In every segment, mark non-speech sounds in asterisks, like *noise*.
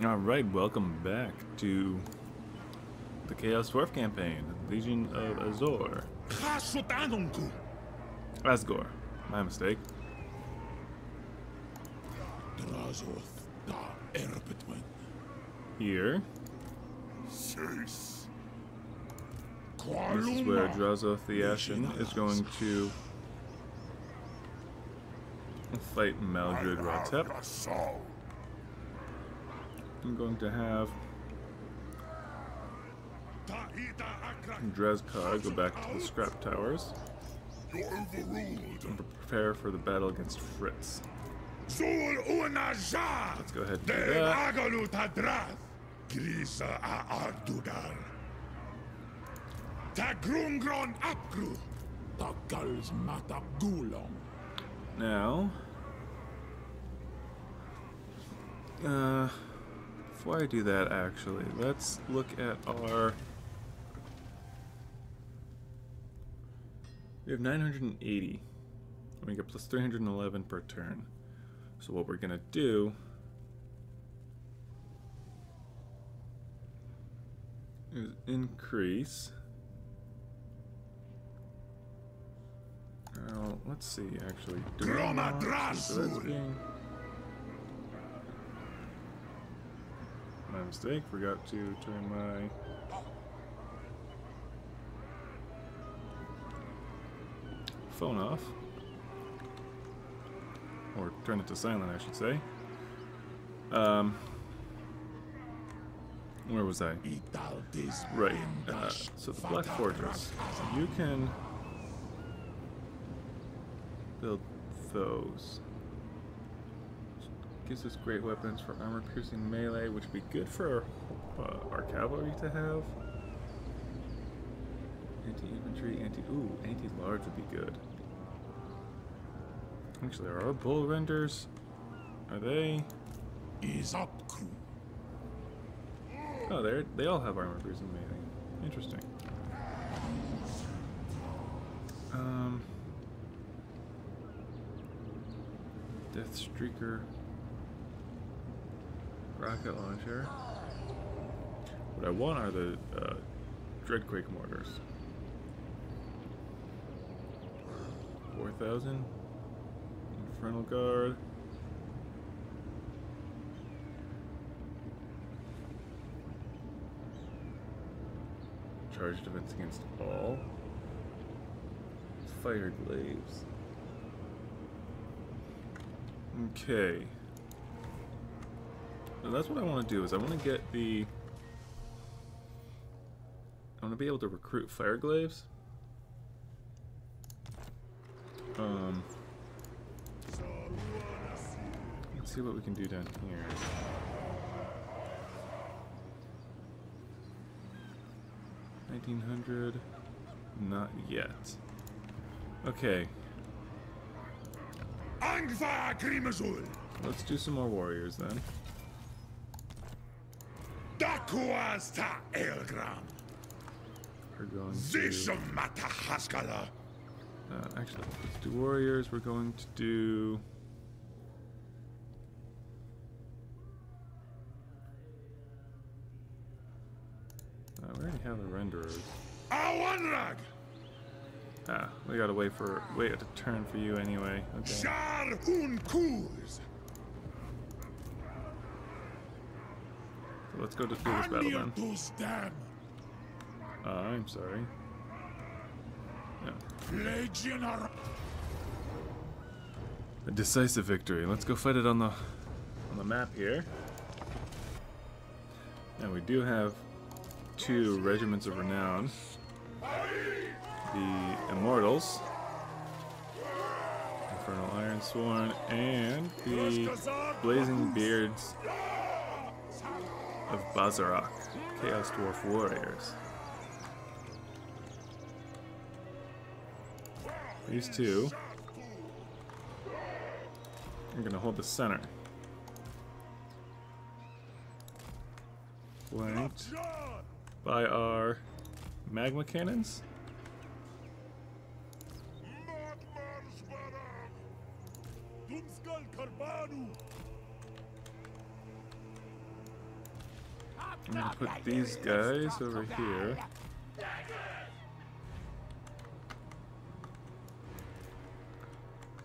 Alright, welcome back to the Chaos Dwarf campaign, Legion of Azor. Azgorh, my mistake. Here. This is where Drazhoath the Ashen is going to fight Maldred Rotep. I'm going to have Drezkar go back to the scrap towers and prepare for the battle against Fritz. Let's go ahead and do that. Now, uh, before I do that, actually, let's look at our. We have 980. We get plus 311 per turn. So what we're gonna do is increase. Well, let's see, actually. Do my mistake. Forgot to turn my phone off. Or turn it to silent, I should say. Um, where was I? Right. Uh, so the Black Fortress. You can build those. Gives us great weapons for armor-piercing melee, which would be good for uh, our cavalry to have. Anti-infantry, anti... Ooh, anti-large would be good. Actually, are our bull renders... Are they... Is up crew. Oh, they they all have armor piercing melee. Interesting. Um, Deathshrieker, rocket launcher. What I want are the uh, Dreadquake mortars. Four thousand. Infernal guard. Charge defense against all. Fire glaives. Okay. Now that's what I want to do is I want to get the I want to be able to recruit fire glaives. Um Let's see what we can do down here. Nineteen hundred not yet. Okay, let's do some more warriors then. Dakuas ta Elgram. We're going to Zisham mata Haskala. Uh, actually, let's do warriors. We're going to do. Uh, we already have the renderers. Awanrag. Ah, we gotta wait for wait a turn for you anyway. Okay. Jar un Kuz. So let's go to do this battle then. Uh, I'm sorry. Yeah. A decisive victory. Let's go fight it on the on the map here. And we do have two regiments of renown. The Immortals, Infernal Iron Sworn, and the Blazing Beards of Bazarak, Chaos Dwarf Warriors. These two are gonna hold the center. Flanked by our magma cannons. Put these guys over here.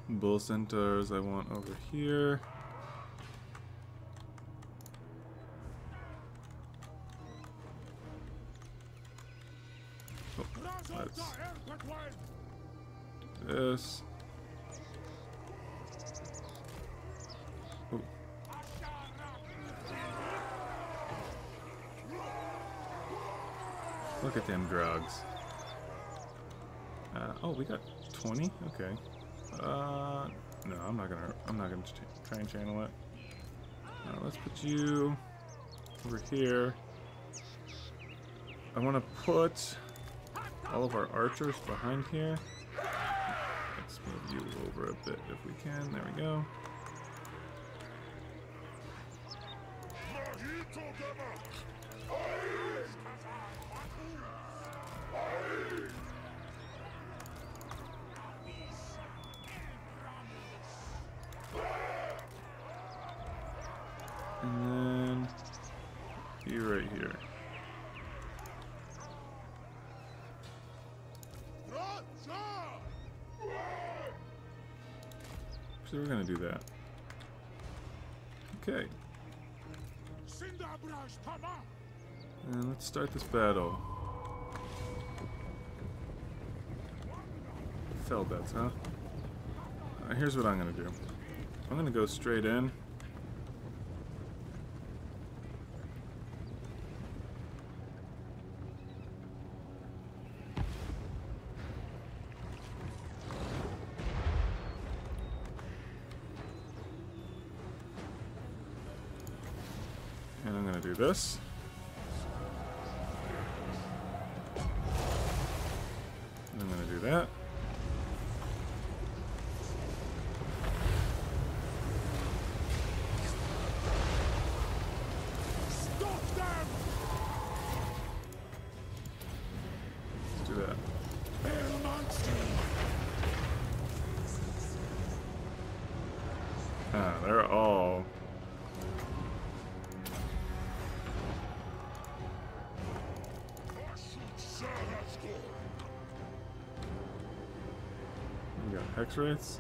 Bull centaurs I want over here. Oh, let's this. Oh. Look at drugs. Uh, oh, we got 20? Okay. Uh, no, I'm not gonna, I'm not gonna try and channel it. Uh, let's put you over here. I want to put all of our archers behind here. Let's move you over a bit if we can. There we go. And then you right here. We're gonna do that. Okay, and let's start this battle. Fell Bats, huh? Uh, here's what I'm gonna do. I'm gonna go straight in. And I'm gonna do this. Hexwraiths.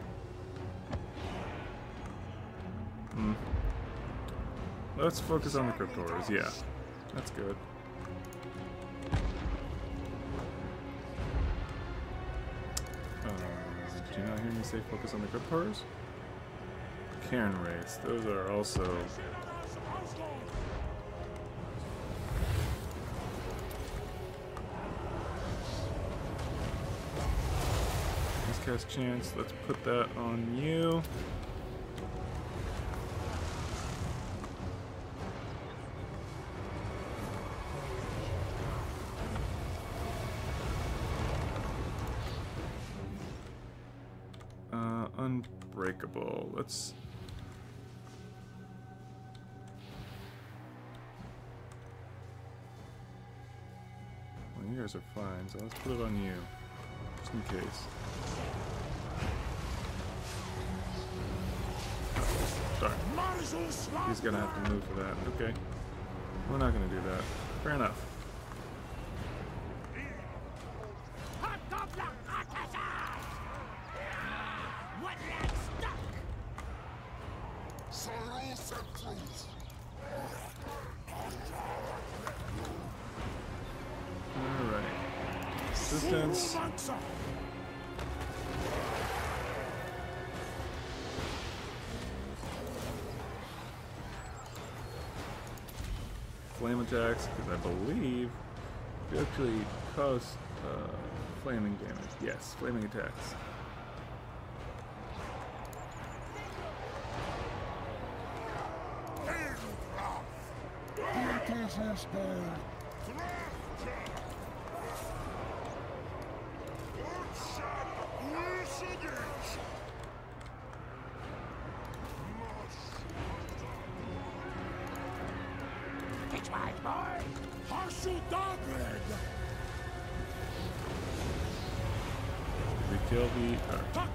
Hmm. Let's focus on the cryptors. Yeah, that's good. Uh, did you not hear me say focus on the cryptors? Cairn Wraiths. Those are also Chance. Let's put that on you. Uh, unbreakable. Let's. You guys are fine, so let's put it on you. Just in case. Darn. He's gonna have to move for that. Okay. We're not gonna do that. Fair enough. Because I believe you actually cause uh, flaming damage. Yes, flaming attacks.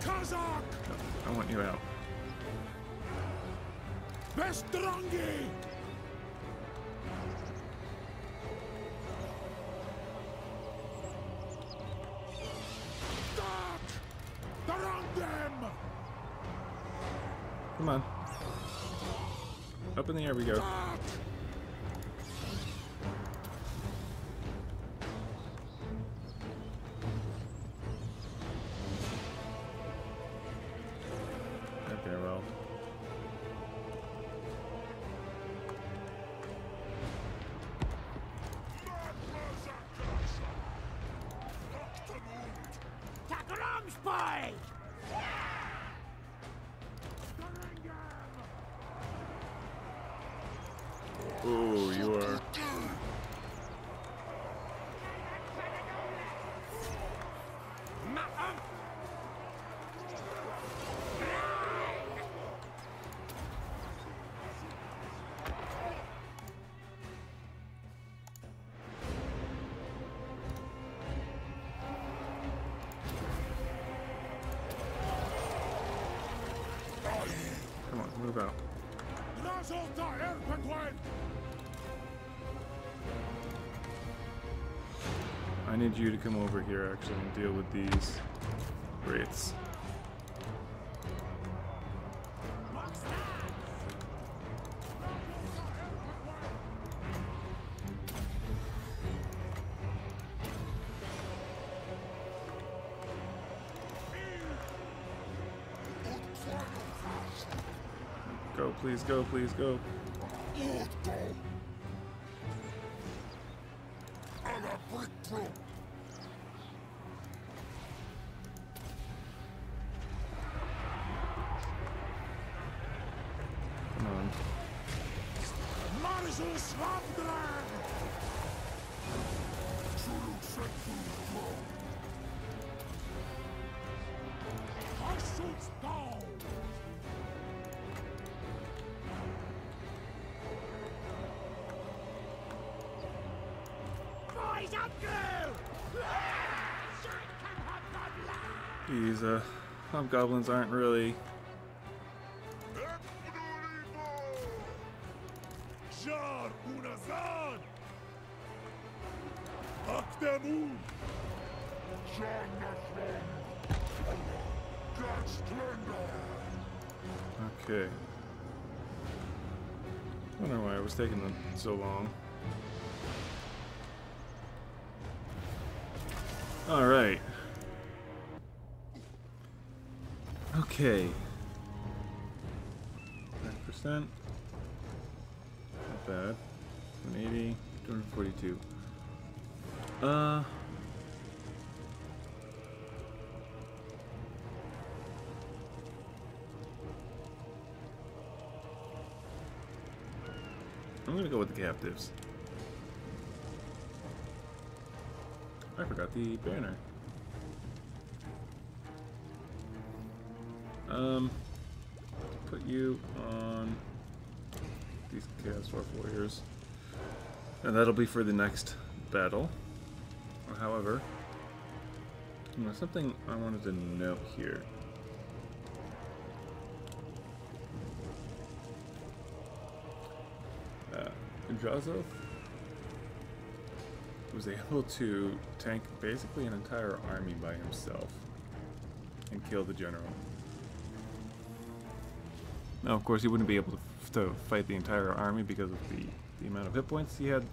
Kazakh! I want you out. Bestrangi! Come on. Up in the air we go. Need you to come over here actually and deal with these wraiths. Go, please, go, please, go. Come These uh, hobgoblins aren't really. Okay. Don't why it was taking them so long. Okay. 9%. Not bad. 180, 242. Uh. I'm gonna go with the captives. I forgot the banner. Um, put you on these Chaos Dwarf Warriors. And that'll be for the next battle. However, you know, something I wanted to note here. Uh, was able to tank basically an entire army by himself and kill the general. Now, of course, he wouldn't be able to, to fight the entire army because of the, the amount of hit points he had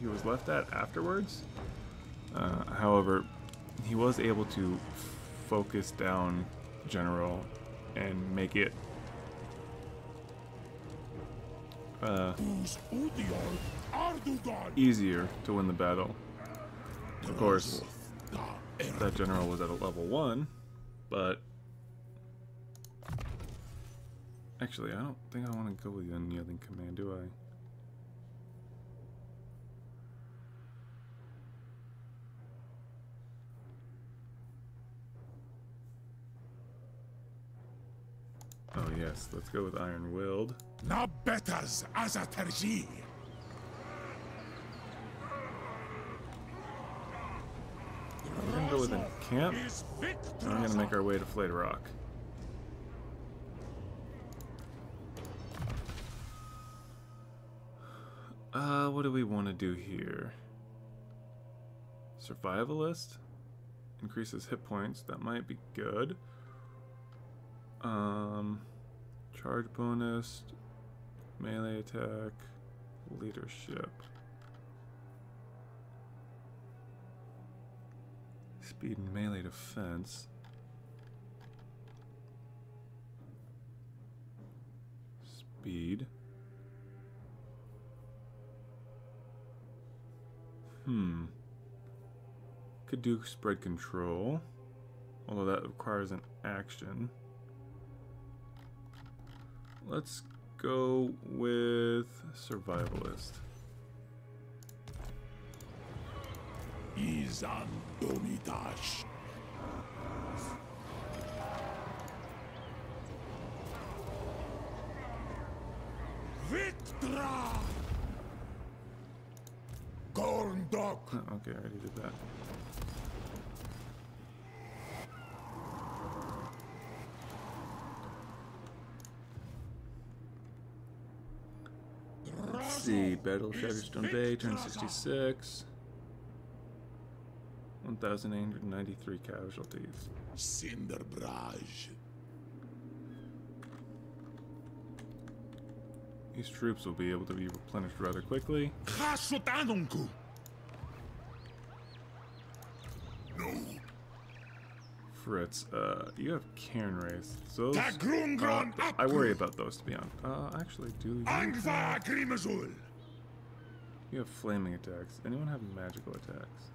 he was left at afterwards. Uh, however, he was able to focus down general and make it uh, easier to win the battle. Of course, that general was at a level 1, but... Actually, I don't think I want to go with the unyielding command, do I? Oh yes, let's go with Iron Willed. Na betters as a terji! We're gonna go with a camp, Is and we're gonna make our way to Flayed Rock. Uh, what do we want to do here? Survivalist? Increases hit points. That might be good. Um, charge bonus. Melee attack. Leadership. Speed and melee defense. Speed. Hmm. Could do spread control. Although that requires an action. Let's go with survivalist. Izan Domidash. Victra! Oh, *laughs* okay, I already did that. Let's see, Battle of Shatterstone Bay, turn 66. 1,893 casualties. Cinderbraj. These troops will be able to be replenished rather quickly. Chasotanunku! No. Fritz, uh, you have Cairn Race. Those, uh, I worry about those, to be honest. Uh, actually, do you, Angva you have flaming attacks. Anyone have magical attacks?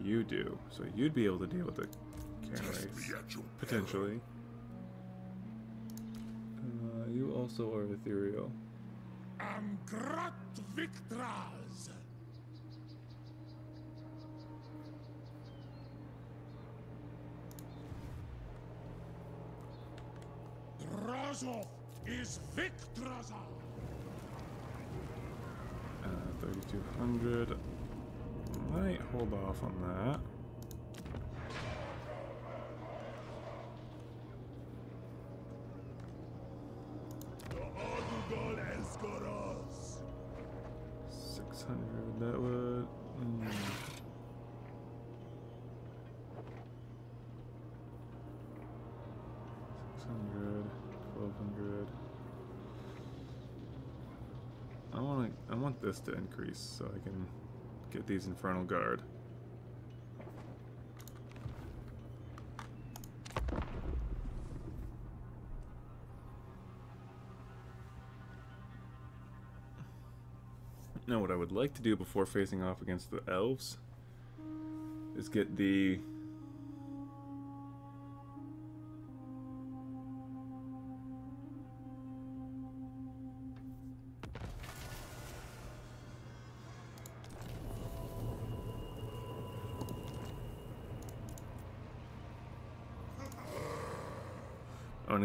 You do. So you'd be able to deal with the Cairn Test Race. me at your Potentially. Uh, you also are ethereal. Victras! Razov is Victraza! Uh, 3,200. Might hold off on that. This to increase so I can get these infernal guard. Now, what I would like to do before facing off against the elves is get the.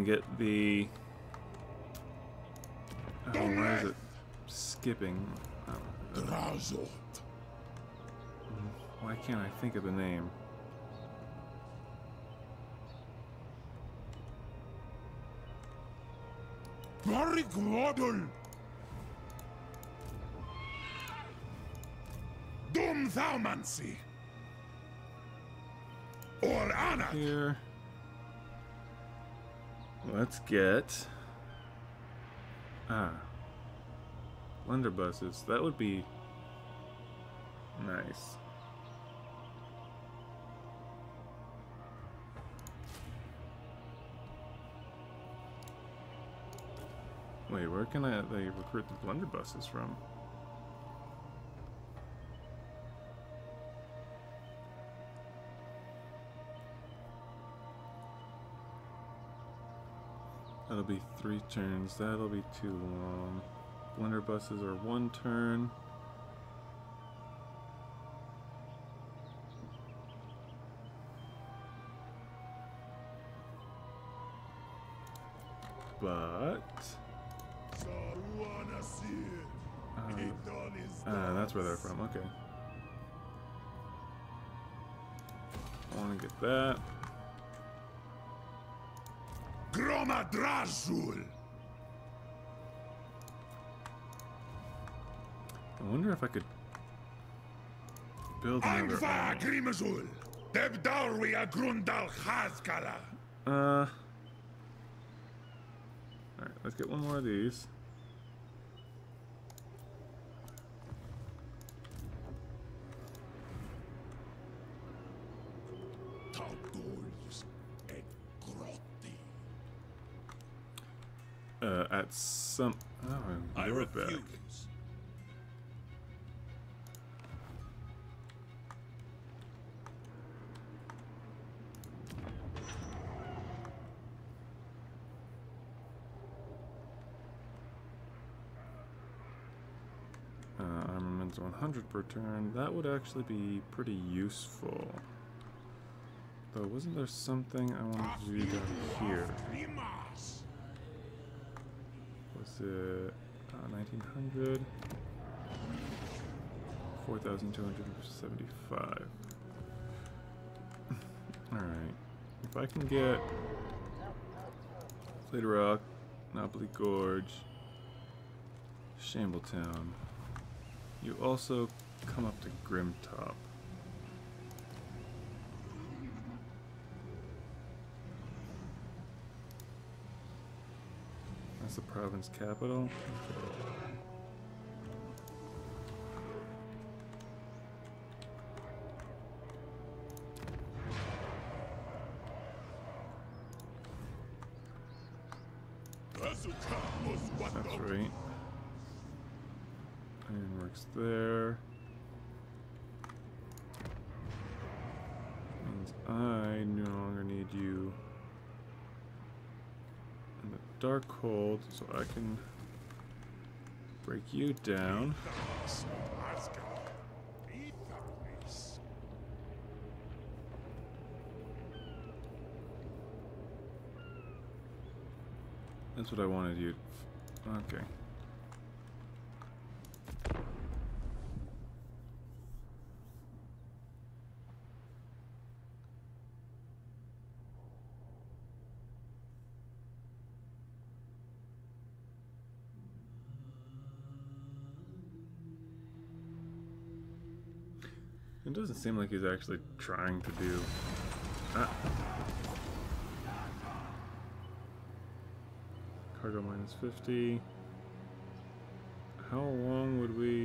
To get the. Oh, why is it skipping? Oh, why can't I think of the name? Barik Waddle! Dum Thaumancy! Or Anna! Here. Let's get. Ah. Blunderbusses. That would be. Nice. Wait, where can I recruit the blunderbusses from? That'll be three turns. That'll be too long. Blunderbusses are one turn. But uh, uh, that's where they're from. Okay. I want to get that. Groma I wonder if I could build another. Army. Grimazul! Debdarwi Agrundal Hazkala! Uh. Alright, let's get one more of these. Some. Oh, I back. refuse. Uh, armaments 100 per turn. That would actually be pretty useful. Though, wasn't there something I wanted to do down here? It uh, 1900? 4,275. *laughs* Alright. If I can get Plate Rock, Napoli Gorge, Shambletown. You also come up to Grimtop. The province capital. Okay. In the dark hold, so I can break you down. That's what I wanted you. Okay. Seem like he's actually trying to do. Ah. Cargo minus 50. How long would we...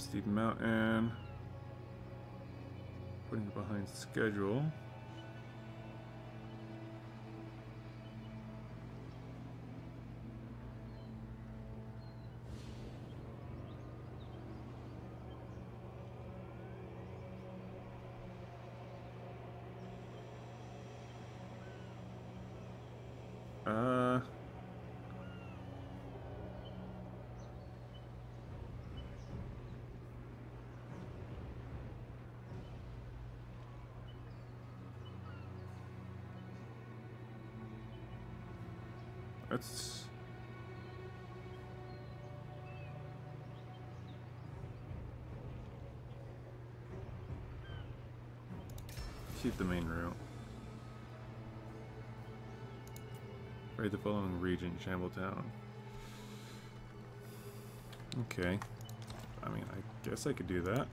steep mountain. Putting it behind schedule. Uh. That's. Keep the main route. Raid the following region, Shambletown. Okay. I mean, I guess I could do that.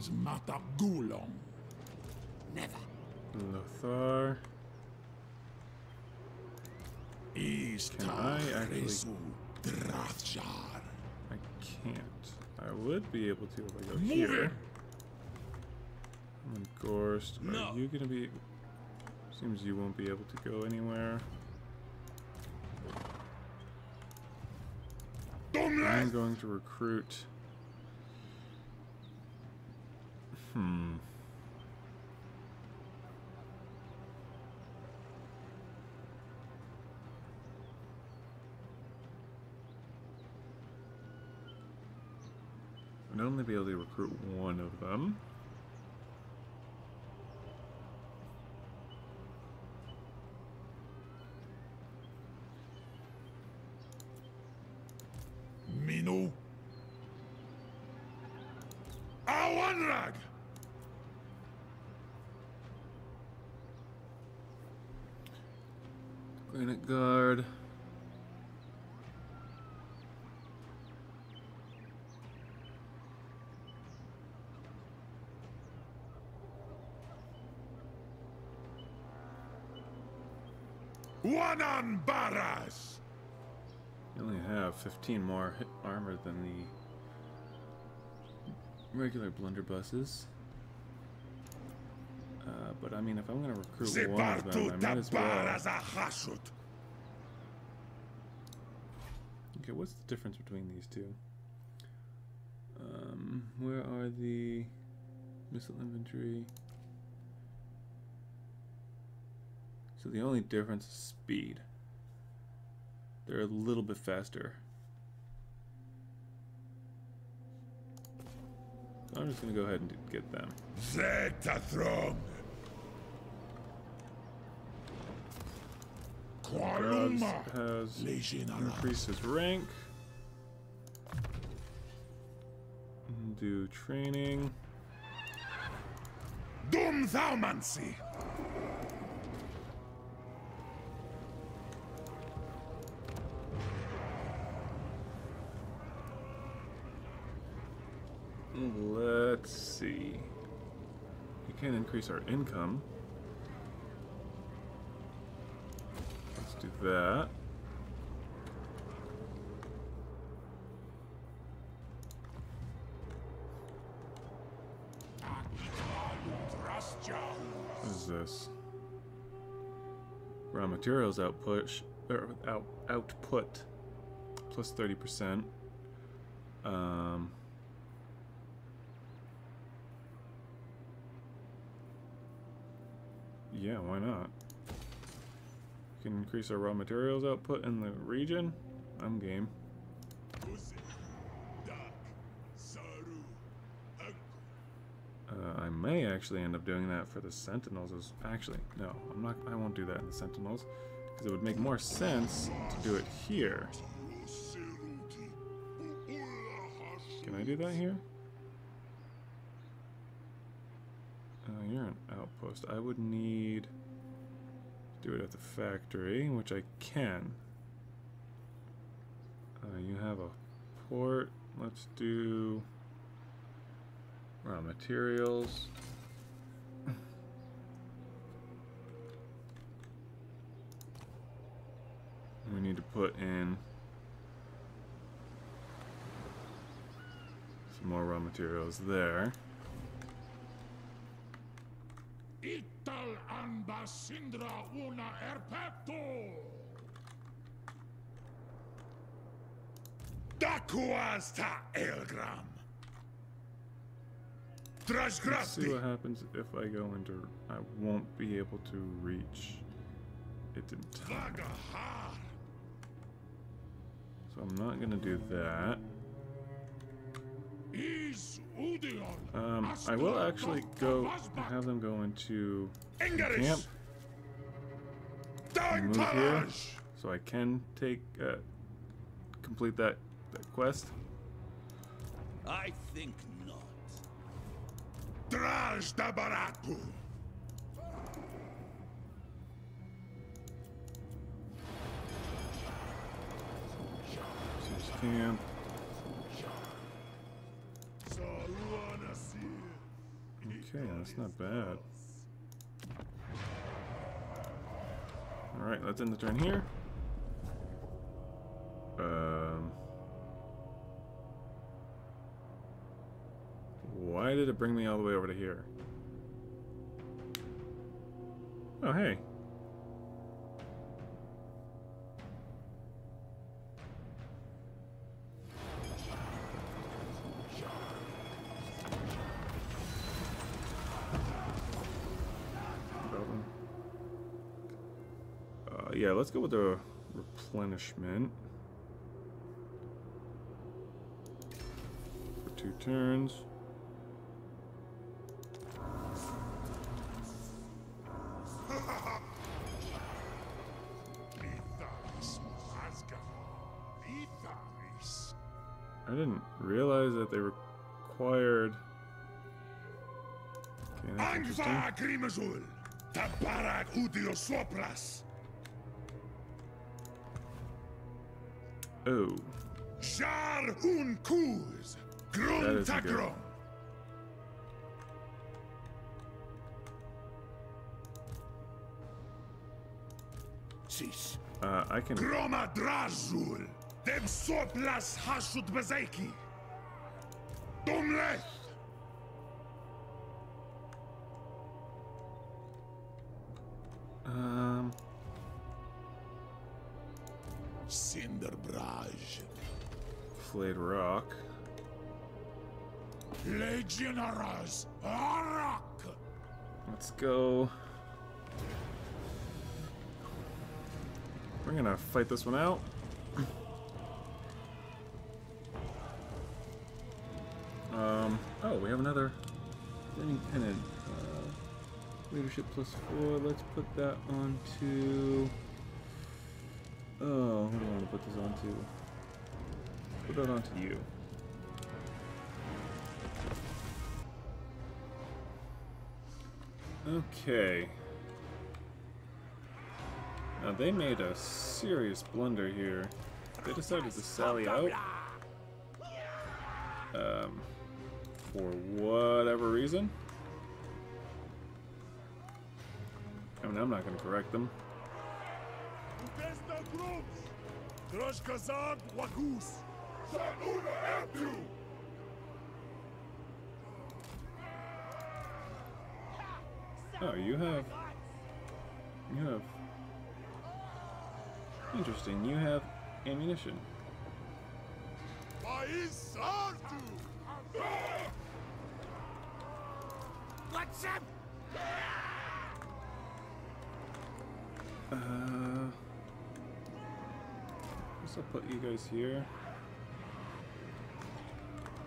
Sul unajar. Takals matagulong. Never. Lothar. East Can I actually- I can't. I would be able to if I go Move here. it. I'm in Gorst. Are you gonna be. Seems you won't be able to go anywhere. I'm going to recruit. Hmm. I'd only be able to recruit one of them. Minu. Awanrag! Granite Guard. Wanan Baras! You only have 15 more armor than the regular blunderbusses. Uh, but I mean, if I'm gonna recruit one of them, I might as well. Tabaras a Hashut! Okay, what's the difference between these two? Um, where are the missile infantry? So the only difference is speed. They're a little bit faster. So I'm just gonna go ahead and get them. Zetathrong! Graz Qualuma! has increased his rank. Do training. Dum Thaumancy! Increase our income. Let's do that. What is this? Raw materials output, er, out, output plus 30%. Um, yeah, why not? We can increase our raw materials output in the region. I'm game. Uh, I may actually end up doing that for the Sentinels. As actually, no, I'm not. I won't do that in the Sentinels because it would make more sense to do it here. Can I do that here? Uh, you're an outpost. I would need to do it at the factory, which I can. Uh, you have a port. Let's do raw materials. We need to put in some more raw materials there. Ital ambasindra una erpeto! Dakuas ta Elgram! Let's see what happens if I go into. I won't be able to reach it in time. So I'm not gonna do that. Is Udion! Um, I will actually go have them go into Engaris! camp Down move here. So I can take uh, complete that, that quest. I think not. Draj da Baratu! Siege camp. Okay, that's not bad. Alright, let's end the turn here. Um, why did it bring me all the way over to here? Oh, hey. Let's go with the replenishment. For two turns. I didn't realize that they required. Okay, Oh, Jar un Kuz. That Grum isn't good. Tagro. Uh, I can. Groma Drazul. Dem Soplas Hashut Bazeki. Dumleth. Um, Cinderbraj. flayed rock. Legionaras. Arak. Let's go. We're gonna fight this one out. *laughs* Um, oh, we have another pennant. Uh, leadership plus four. Let's put that onto. Oh, who do I want to put this onto? Put that onto you. Okay. Now they made a serious blunder here. They decided to sally out. Um, for whatever reason. I mean, I'm not going to correct them. Desna Grums. Droshkazad Wagus. Sanuna Ertu. Oh, you have. You have. Interesting. You have ammunition. What's up? Uh, I'll put you guys here.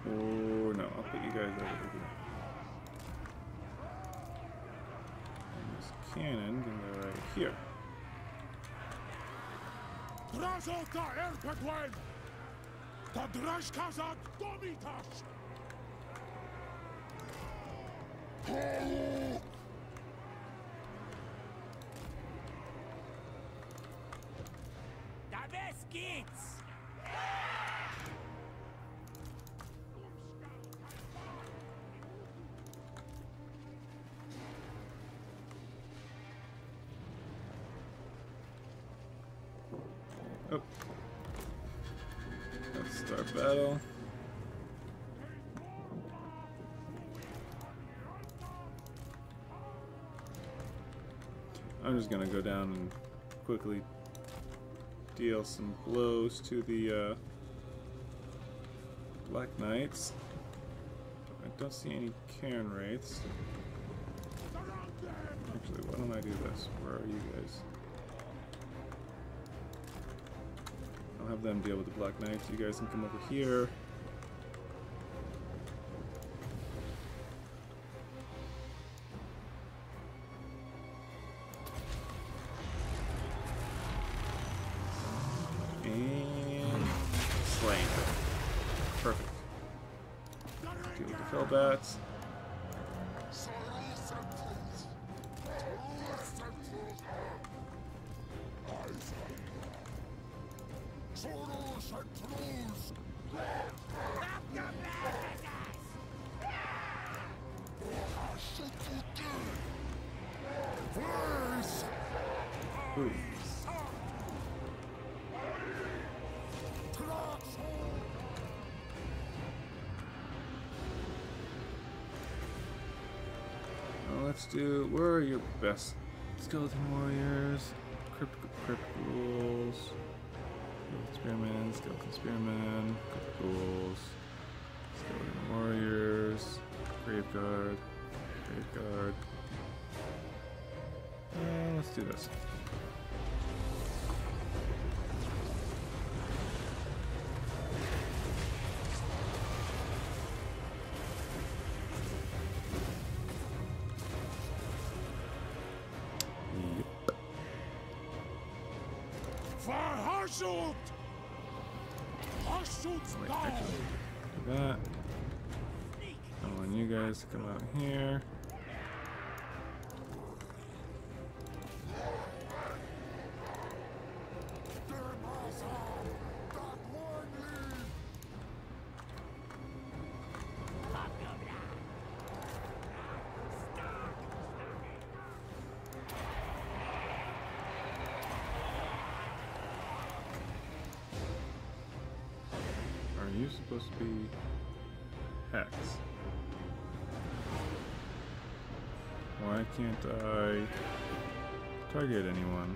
Or no, I'll put you guys over here. And this cannon can go right here. I'm just gonna go down and quickly deal some blows to the uh, Black Knights. I don't see any Cairn Wraiths. Actually, why don't I do this? Where are you guys? Have them deal with the Black Knights. You guys can come over here. And slain. Perfect. Deal with the Fell Bats. Let's do. Where are your best skeleton warriors? Crypt, crypt ghouls. Skeleton spearmen, skeleton spearmen, crypt ghouls, skeleton warriors, grave graveguard, graveguard. Uh, let's do this. Wait, down! actually, do that. I want you guys to come out here. Supposed to be Hex? Why can't I target anyone?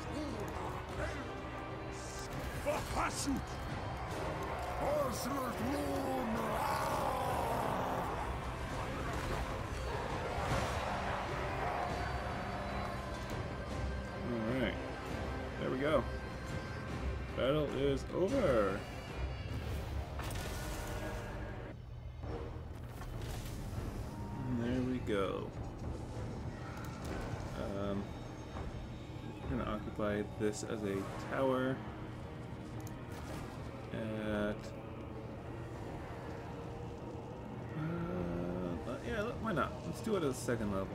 Alright. There we go. Battle is over. There we go. Um, we're gonna occupy this as a tower Let's do it at the second level.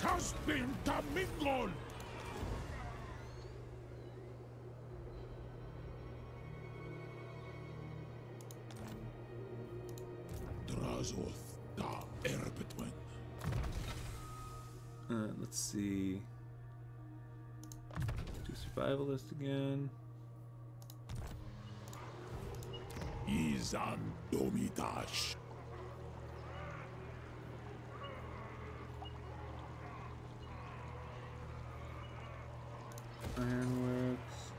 Caspin Tamingol! Drazhoath da Erbetwen. Uh, let's see. Do survivalist again. Izan Domidash. Ironworks.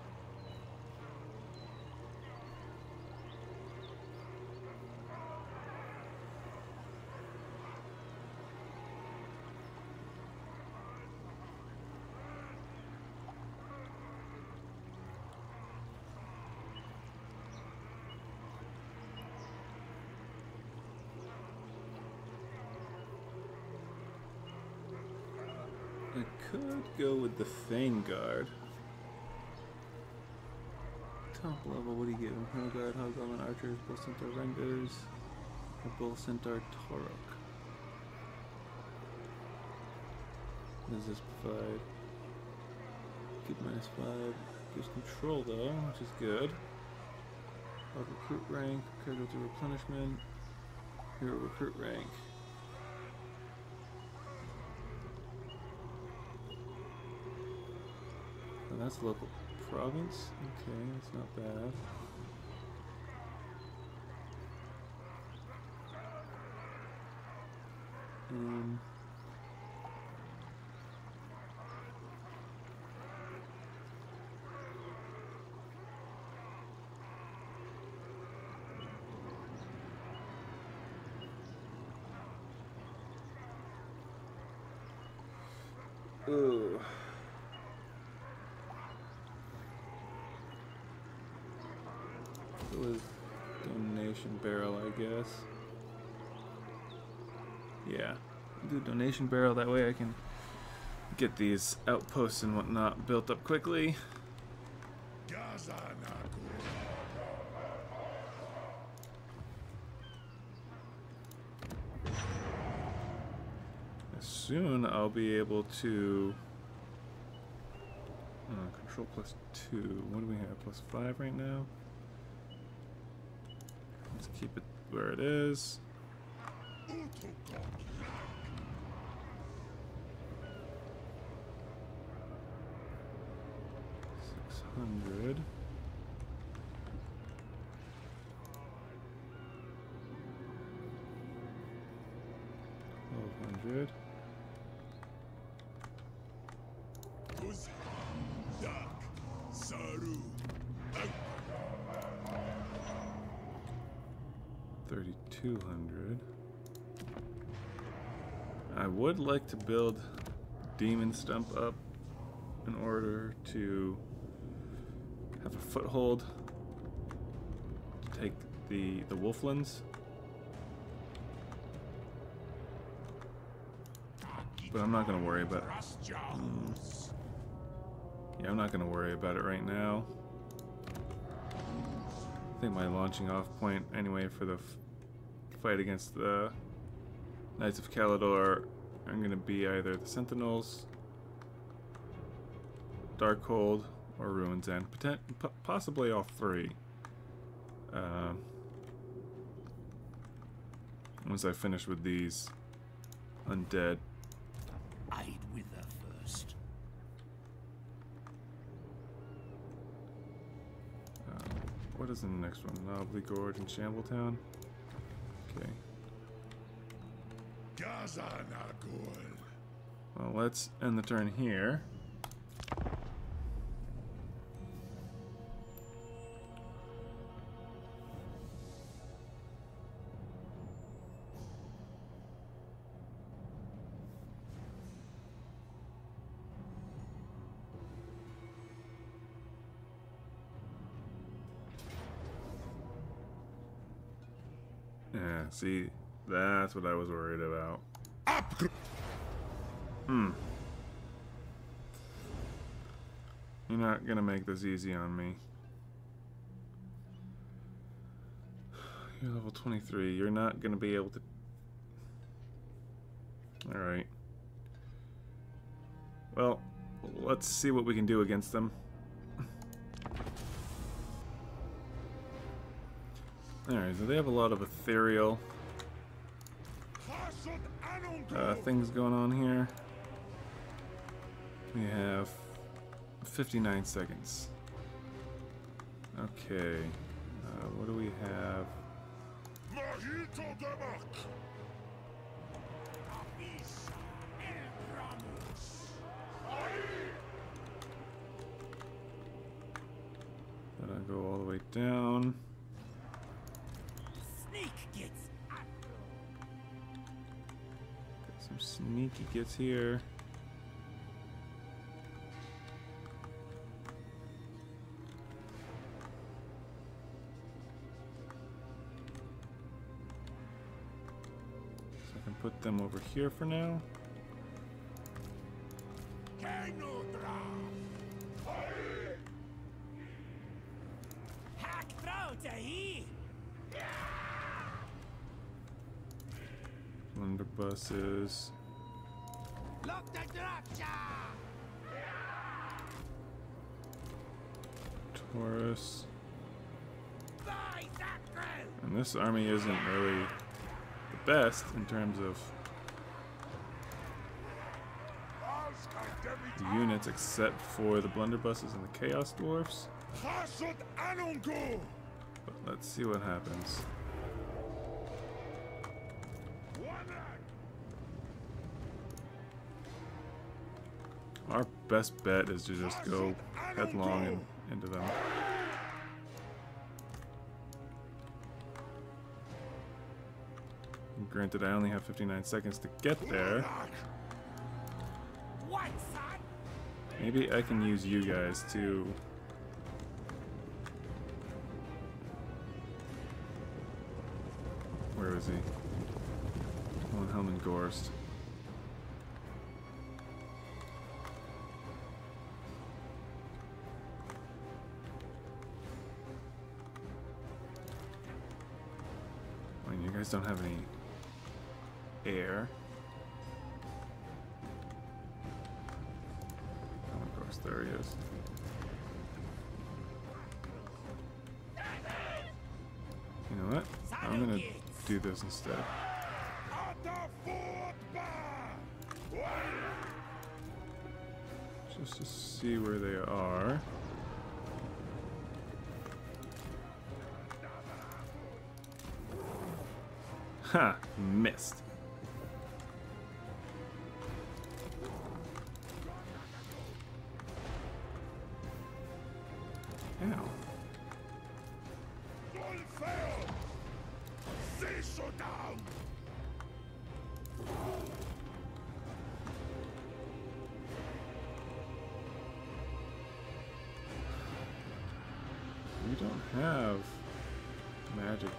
I could go with the Fang Guard. Top level, what do you give him? Hell Guard, Hobgoblin Archers, Bull Centaur Renders, or Bull Centaur Torok? Does this provide? Give minus 5. Gives control though, which is good. Of recruit rank, casualty replenishment, hero recruit rank. That's local province. Okay, that's not bad. Um, Ugh. Fill his donation barrel, I guess. Yeah, do a donation barrel. That way I can get these outposts and whatnot built up quickly. Soon I'll be able to uh, control plus two. What do we have? Plus five right now. Let's keep it where it is. Utukok. Six hundred. 3200. I would like to build Demon Stump up in order to have a foothold to take the the Wolflands. But I'm not gonna worry about it. Rasjahus. Yeah, I'm not gonna worry about it right now. I think my launching off point anyway for the fight against the Knights of Calador are gonna be either the Sentinels, Darkhold, or Ruins End. Poten- po- possibly all three. Um, once I finish with these undead. I'd wither first. Uh, what is in the next one? Knobbly Gorge and Shambletown? Okay. Well, let's end the turn here. That's what I was worried about. Up. Hmm. You're not gonna make this easy on me. You're level 23. You're not gonna be able to. Alright. Well, let's see what we can do against them. Alright, so they have a lot of ethereal. Uh, things going on here. We have 59 seconds. Okay. Uh, what do we have? Then I go all the way down. Some sneaky gits here. So I can put them over here for now. Kenudra. Hack Taurus. By that crew. And this army isn't really the best in terms of the units, except for the blunderbusses and the chaos dwarfs. But let's see what happens. Best bet is to just go headlong and into them. And granted, I only have 59 seconds to get there. Maybe I can use you guys to... Where is he? Helman Ghorst. Guys don't have any air. Oh, of course, there he is. You know what? I'm gonna do this instead. Just to see where they are. Ha! Missed. We don't have magic.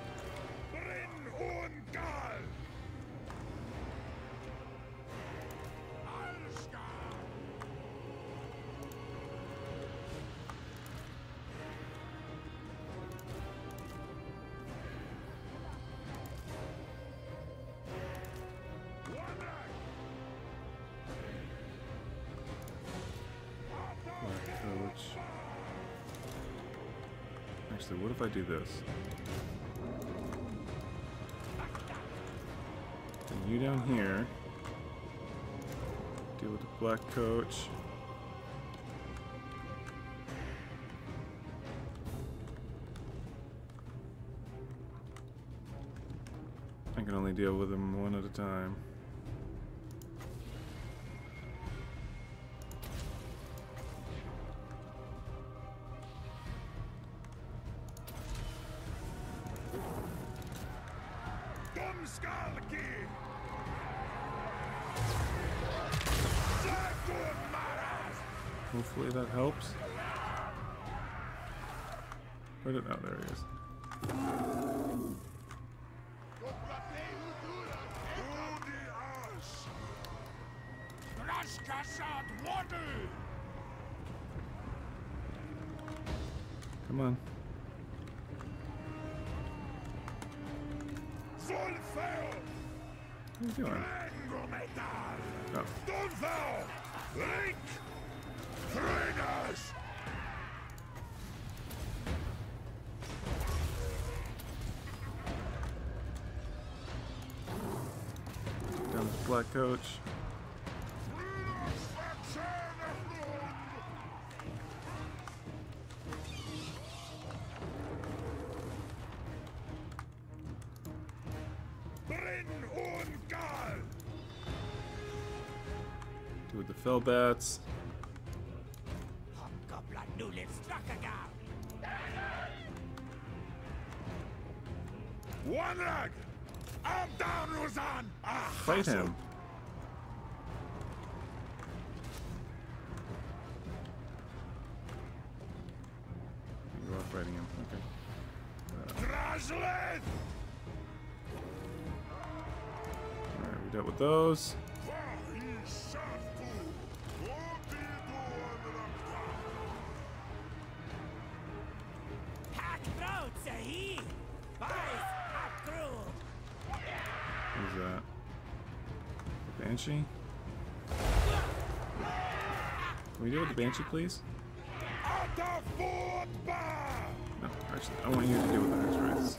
Actually, what if I do this? Then you down here. Deal with the black coach. I can only deal with them one at a time. Hopefully that helps. Where did, oh, there he is. Come on. You doing? Oh, Donval! Link! Trainers! down this black coach. With the fell bats. Hobgoblin Newland Struckagar. One leg! I'm down, Roseanne! Ah, Fight him. You are fighting him. Okay. Alright, we dealt with those. Banshee? Can we deal with the Banshee, please? No, actually, I want you to deal with the Hexwraiths.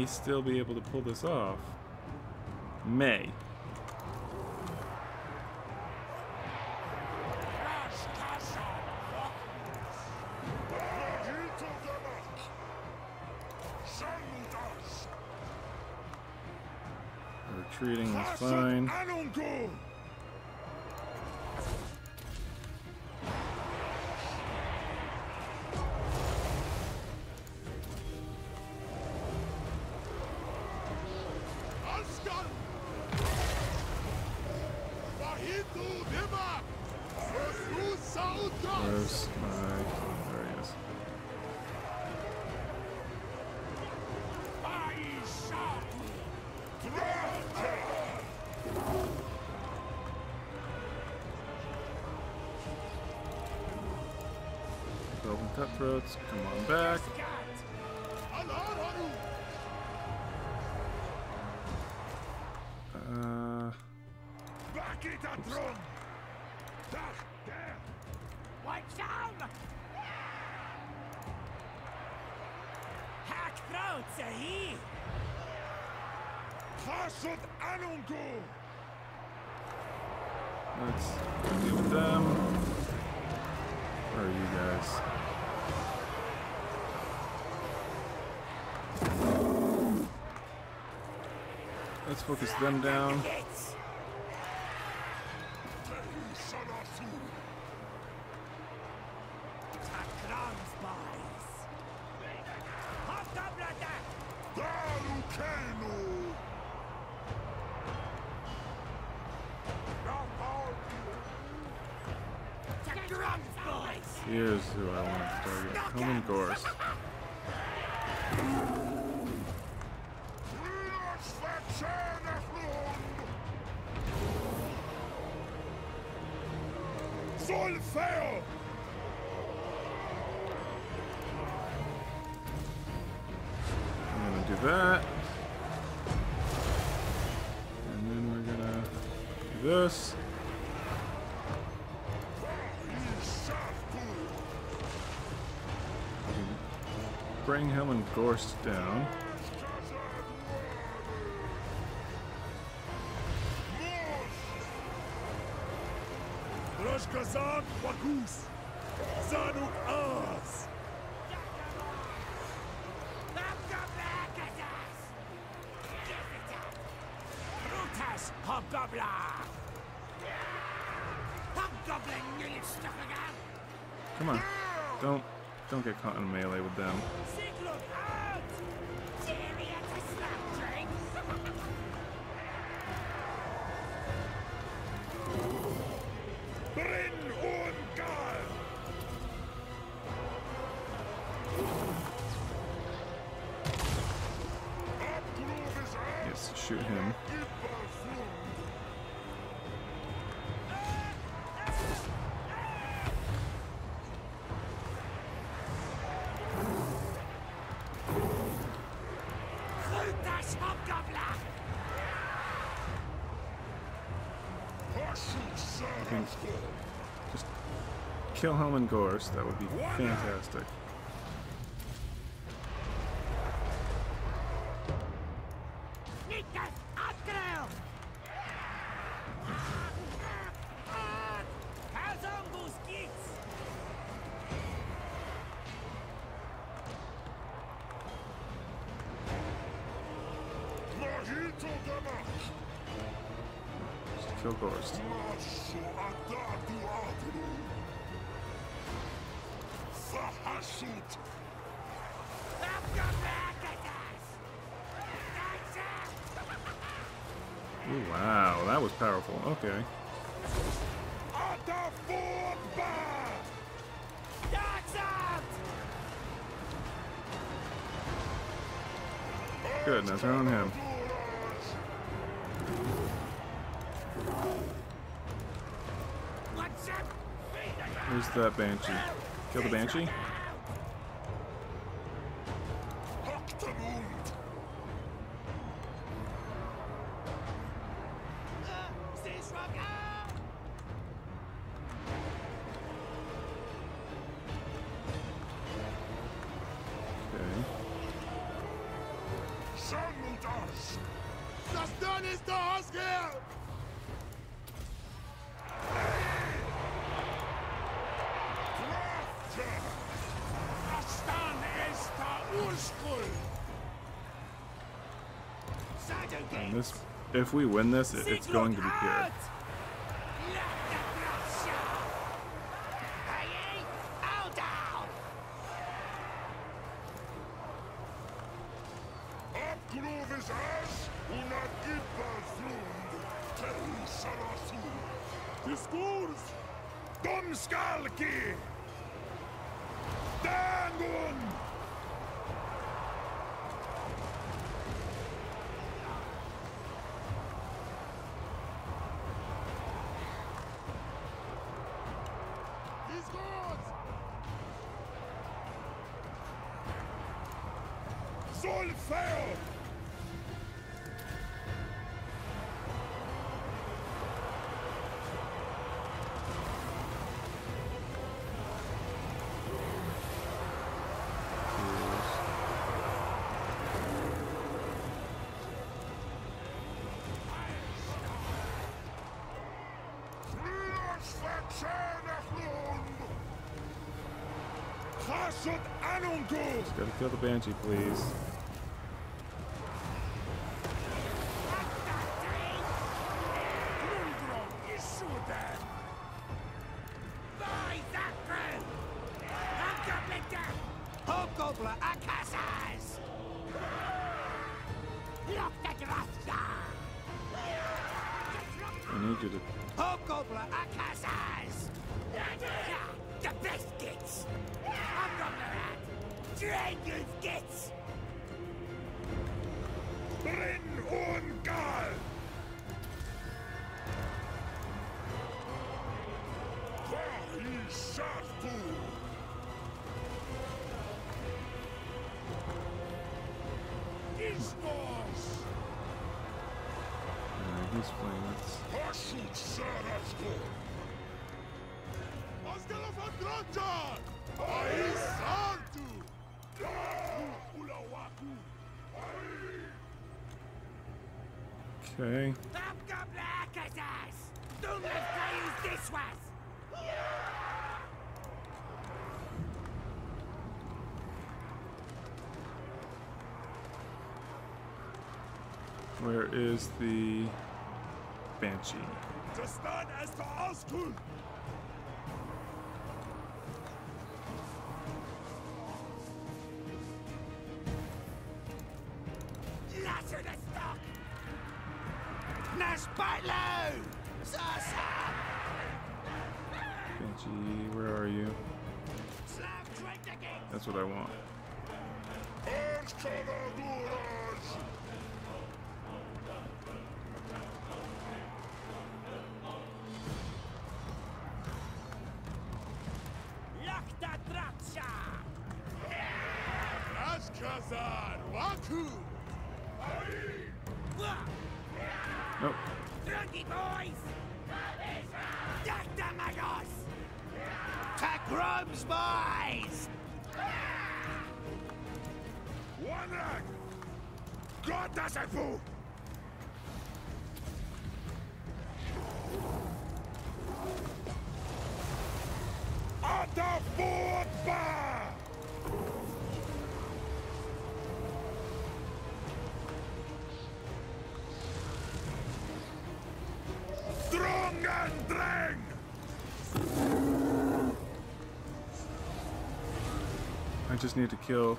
May still be able to pull this off. May. Retreating is fine. Where's my... There he is. Golden cutthroats, come on back. Uh, Watch out! Hack throats a he! Let's deal with them. Where are you guys? Let's focus them down. Bring him and Ghorst down. Roshkazan Wakus! Zanuk Az! Brutus Hobgoblin! Hobgoblin nearly stuck again! Come on. Don't don't get caught in a melee with them. Kill him and Ghorst. That would be fantastic. Okay. Good, now turn on him. Where's that Banshee? Kill the Banshee? And this, if we win this, it, it's going to be pure. Anungus! Gotta kill the Banshee, please. Me use this was! Where is the Banshee? Banshee, where are you? That's what I want. Just need to kill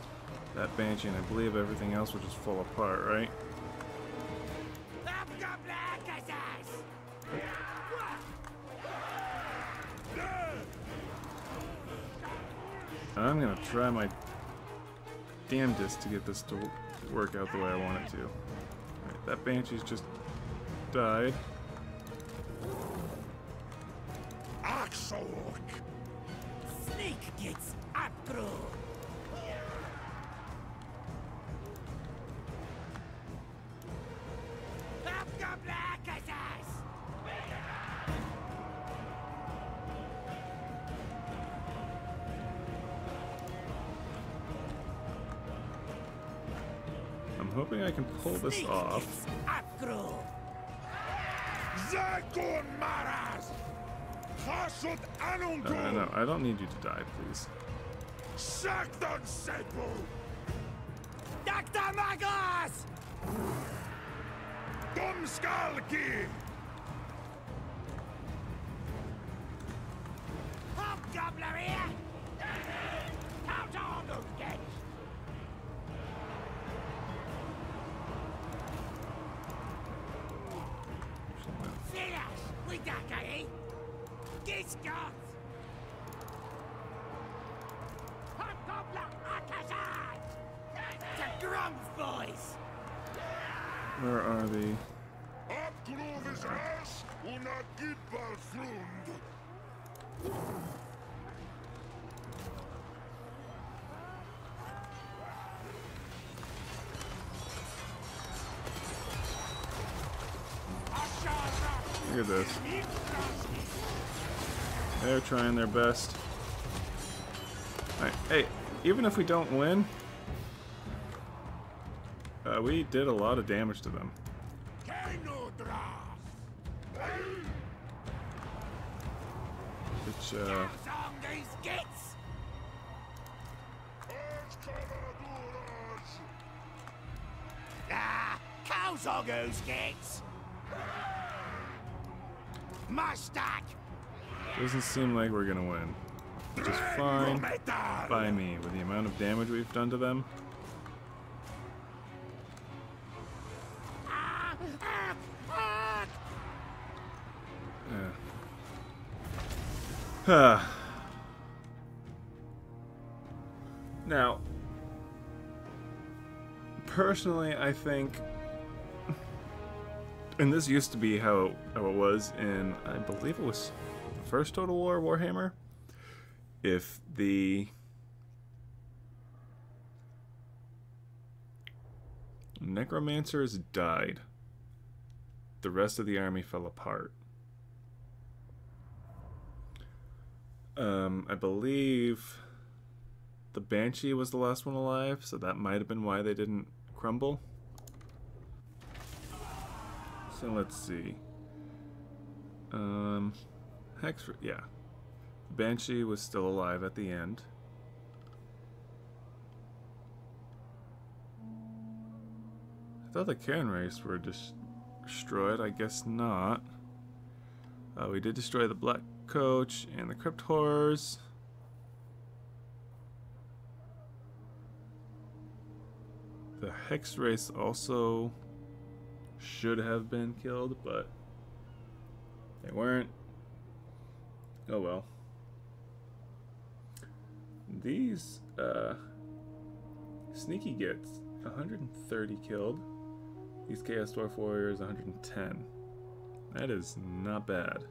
that Banshee, and I believe everything else will just fall apart, right? I'm gonna try my damnedest to get this to work out the way I want it to. Alright, that Banshee's just died. Snake gets upgrown! Hobgobbler I'm I'm hoping I can pull this off. Upgrow. Zagon Uh, Anungu! no, I don't need you to die, please. Dr. Magos! Domskalki! They're trying their best. Hey, even if we don't win, uh, we did a lot of damage to them. Which, uh! Ah, cows are! Doesn't seem like we're gonna win. Which is fine by me with the amount of damage we've done to them. Ah, ah, ah. Yeah. now, personally, I think, and this used to be how, how it was in, I believe it was first Total War Warhammer. If the necromancers died, the rest of the army fell apart. Um, I believe the Banshee was the last one alive, so that might have been why they didn't crumble. So let's see. Um, Hex, yeah. Banshee was still alive at the end. I thought the Cairn Wraiths were destroyed. I guess not. Uh, we did destroy the Black Coach and the Crypt Horrors. The Hexwraiths also should have been killed, but they weren't. Oh well. These uh, sneaky gits 130 killed. These Chaos Dwarf Warriors 110. That is not bad.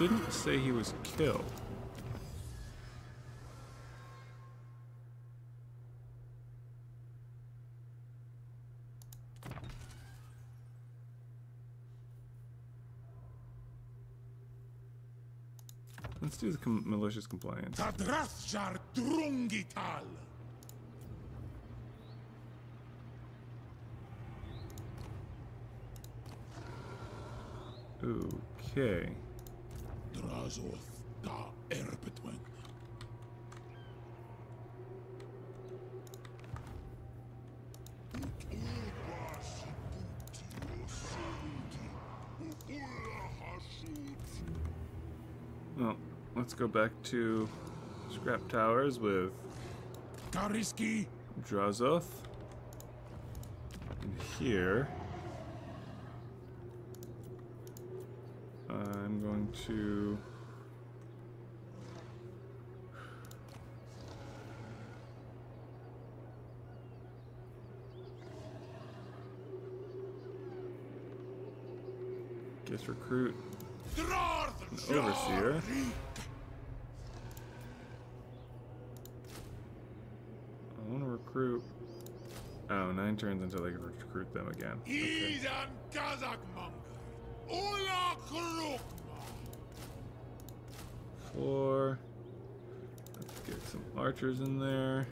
Didn't say he was killed. Let's do the com malicious compliance. Drungital! Okay. Drazhoath da Erbetwen. Well, let's go back to Scrap Towers with Kariski, Drazhoath. And here. I'm going to. Guess recruit an overseer. I want to recruit. Oh, nine turns until I can recruit them again. Okay. Izan Kazak Monger. Four. Let's get some archers in there.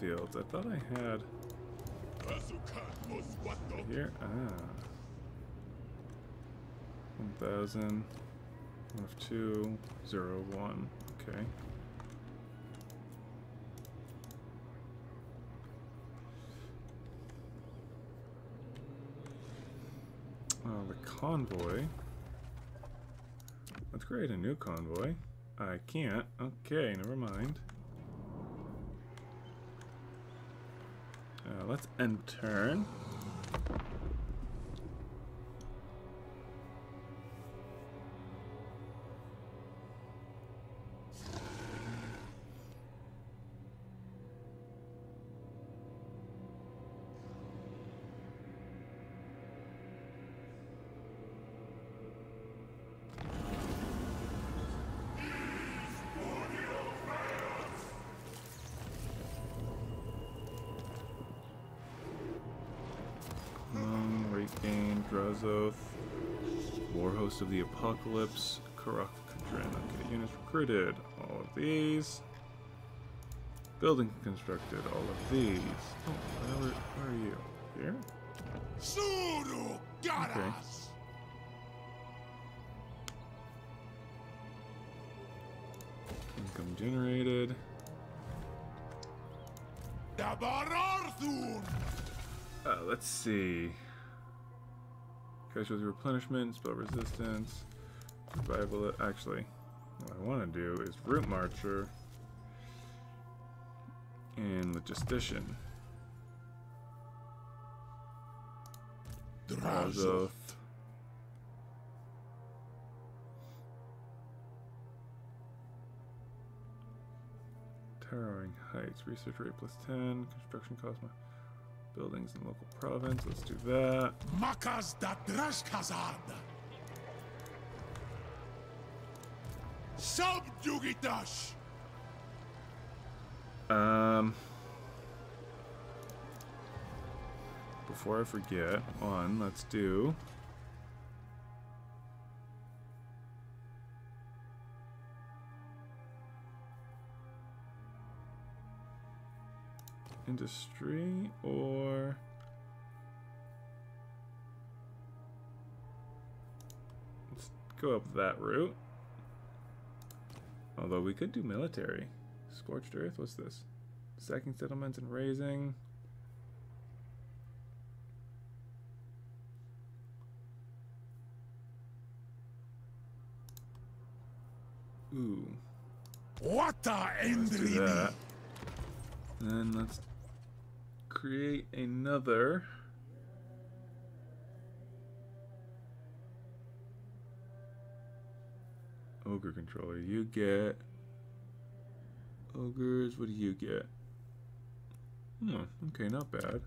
Fields. I thought I had here. Ah. 1,000. F two zero one. Okay. Uh, the convoy. Let's create a new convoy. I can't. Okay, never mind. Uh, let's end turn. Drazhoath, Warhost of the Apocalypse, Karak Kadrin. Okay, units recruited. All of these. Building constructed. All of these. Oh, where, where are you? Here? Suru Garas. Income generated. Uh, let's see. Casualty replenishment, spell resistance, survival. Actually, what I want to do is root marcher and logistician. Azoth. Towering heights, research rate plus 10, construction cost, my buildings in local province. Let's do that. Makas da Drashkazad. Subjugitash. Um, before I forget, one, let's do. Industry or. Let's go up that route. Although we could do military. Scorched Earth, what's this? Sacking settlements and raising. Ooh, let's do that. Then let's create another. Ogre controller. You get ogres. What do you get? Hmm. Okay, not bad.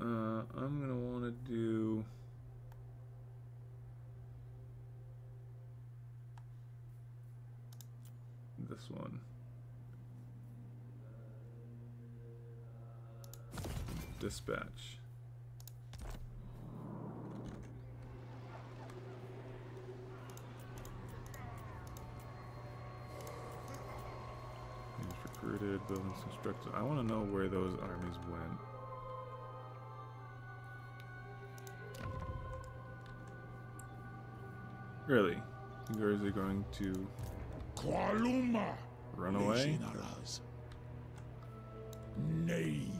Uh, I'm gonna want to do. This one. Dispatch. Units recruited, buildings constructed. I want to know where those armies went. Really? You guys are going to Kualuma. run away? Nay.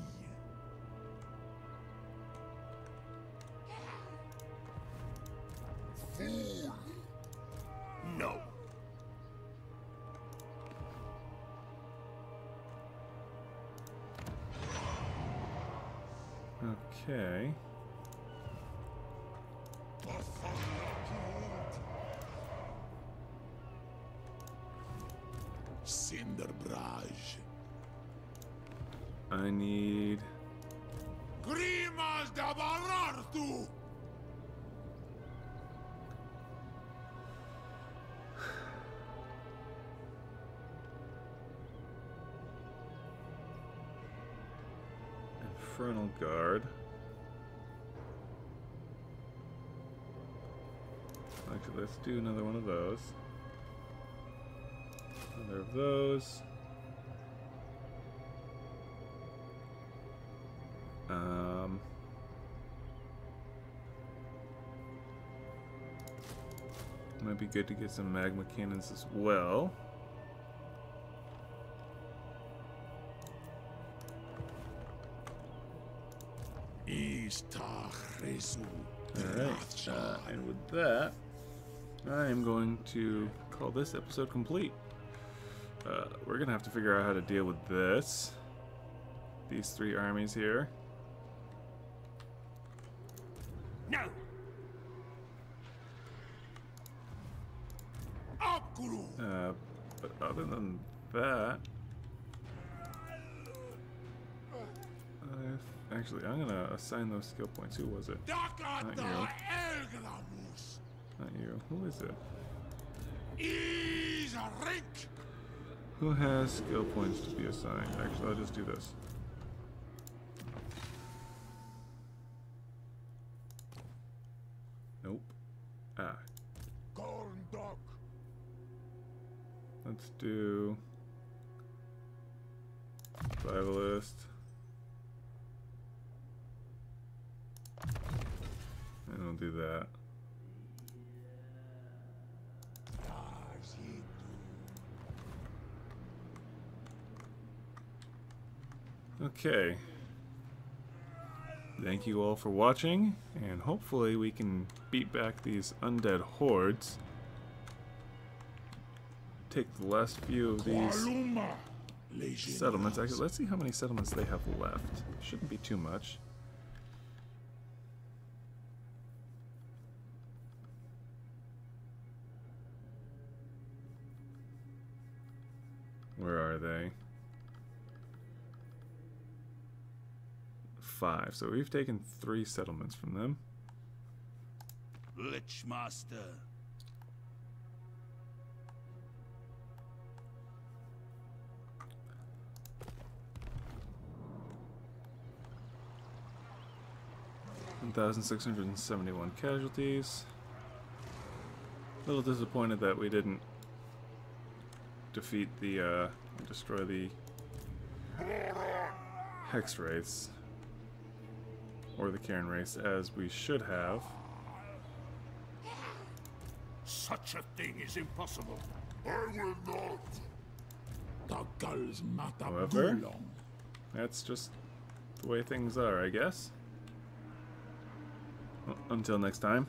Do another one of those. Another of those. Um, might be good to get some magma cannons as well. Alright, and with that, I am going to call this episode complete. Uh, we're gonna have to figure out how to deal with this. These three armies here. No! Uh, but other than that, actually, I'm gonna assign those skill points. Who was it? Dakata you. Elgramus! Not you. Who is it? Isarink! Who has skill points to be assigned? Actually, I'll just do this. Nope. Ah, Gorndok! let's do survivalist. And we'll do that. Tajitu. Okay. Thank you all for watching, and hopefully we can beat back these undead hordes. Take the last few of these settlements. Actually, let's see how many settlements they have left. Shouldn't be too much. So we've taken three settlements from them. Lich Master. One thousand six hundred and seventy-one casualties. A little disappointed that we didn't defeat the, uh, destroy the Hexwraiths. Or the Cairn Wraiths, as we should have. Such a thing is impossible. I will not! The girls matter However-. That's just the way things are, I guess. Well, until next time,